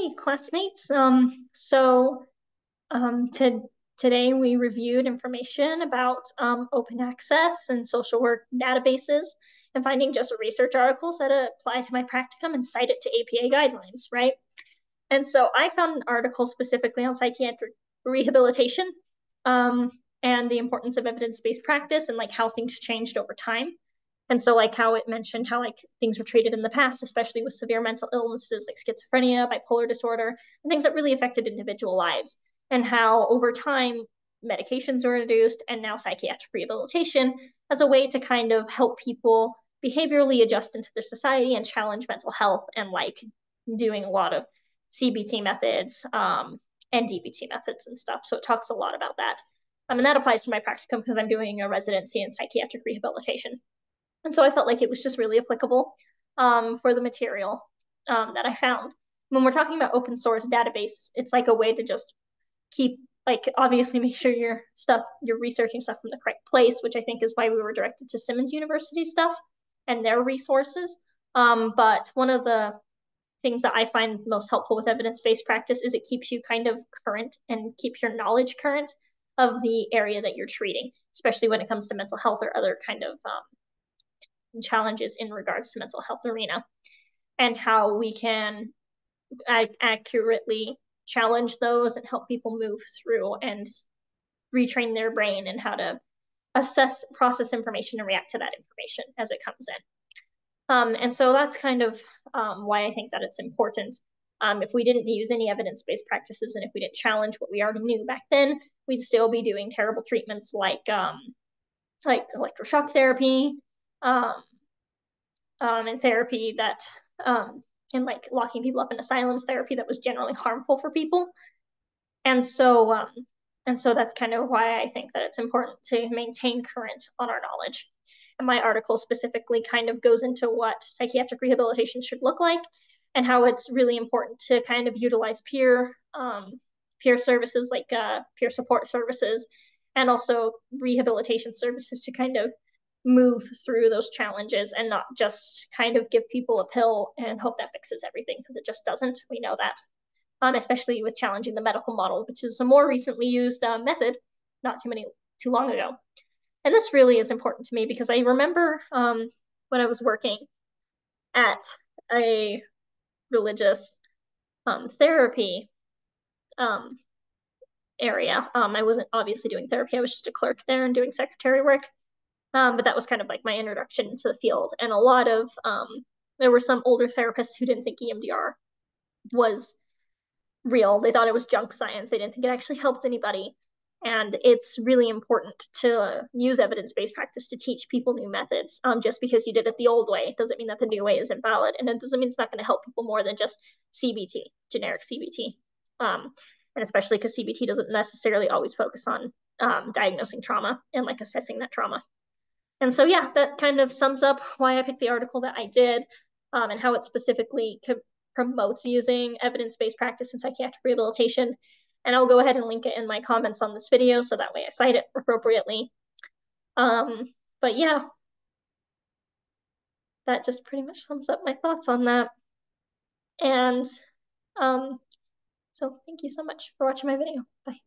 Hey, classmates. Um, so um, to, today we reviewed information about um, open access and social work databases and finding just research articles that apply to my practicum and cite it to APA guidelines, right? And so I found an article specifically on psychiatric rehabilitation um, and the importance of evidence-based practice and like how things changed over time. And so like how it mentioned how like things were treated in the past, especially with severe mental illnesses like schizophrenia, bipolar disorder, and things that really affected individual lives. And how over time medications were introduced and now psychiatric rehabilitation as a way to kind of help people behaviorally adjust into their society and challenge mental health and like doing a lot of CBT methods um, and DBT methods and stuff. So it talks a lot about that. Um, and that applies to my practicum because I'm doing a residency in psychiatric rehabilitation. And so I felt like it was just really applicable um, for the material um, that I found. When we're talking about open source database, it's like a way to just keep, like, obviously make sure your stuff, you're researching stuff from the correct place, which I think is why we were directed to Simmons University stuff and their resources. Um, but one of the things that I find most helpful with evidence-based practice is it keeps you kind of current and keeps your knowledge current of the area that you're treating, especially when it comes to mental health or other kind of um, challenges in regards to mental health arena and how we can accurately challenge those and help people move through and retrain their brain and how to assess, process information and react to that information as it comes in. Um, and so that's kind of um, why I think that it's important. Um, if we didn't use any evidence-based practices and if we didn't challenge what we already knew back then, we'd still be doing terrible treatments like um, like electroshock therapy, um, um, and therapy that, um, and like locking people up in asylums, therapy that was generally harmful for people. And so, um, and so that's kind of why I think that it's important to maintain current on our knowledge. And my article specifically kind of goes into what psychiatric rehabilitation should look like and how it's really important to kind of utilize peer um, peer services like uh, peer support services and also rehabilitation services to kind of move through those challenges and not just kind of give people a pill and hope that fixes everything because it just doesn't. We know that, um, especially with challenging the medical model, which is a more recently used uh, method, not too many too long ago. And this really is important to me because I remember um, when I was working at a religious um, therapy um, area. Um, I wasn't obviously doing therapy. I was just a clerk there and doing secretary work. Um, but that was kind of like my introduction into the field. And a lot of, um, there were some older therapists who didn't think EMDR was real. They thought it was junk science. They didn't think it actually helped anybody. And it's really important to use evidence based practice to teach people new methods. Um, just because you did it the old way doesn't mean that the new way is invalid. And it doesn't mean it's not going to help people more than just CBT, generic CBT. Um, and especially because CBT doesn't necessarily always focus on um, diagnosing trauma and like assessing that trauma. And so, yeah, that kind of sums up why I picked the article that I did um, and how it specifically promotes using evidence-based practice in psychiatric rehabilitation. And I'll go ahead and link it in my comments on this video so that way I cite it appropriately. Um, but yeah, that just pretty much sums up my thoughts on that. And um, so thank you so much for watching my video. Bye.